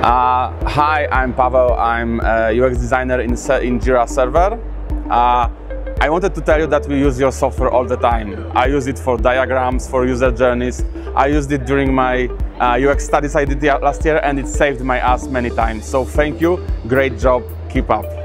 Uh, hi, I'm Pavel. I'm a UX designer in, in Jira Server. Uh, I wanted to tell you that we use your software all the time. I use it for diagrams, for user journeys. I used it during my uh, UX studies I did last year and it saved my ass many times. So thank you, great job, keep up.